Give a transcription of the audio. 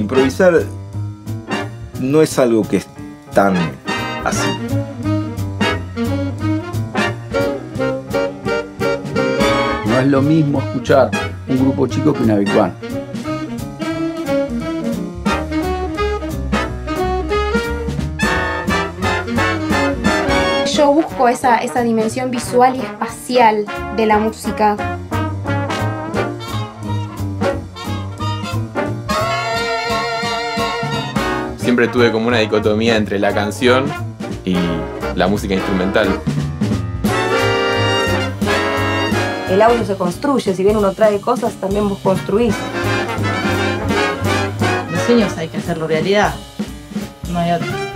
improvisar no es algo que es tan así. No es lo mismo escuchar un grupo chico que una Big Band. Yo busco esa, esa dimensión visual y espacial de la música. Siempre tuve como una dicotomía entre la canción y la música instrumental. El audio se construye, si bien uno trae cosas, también vos construís. Los sueños hay que hacerlo realidad. No hay otro.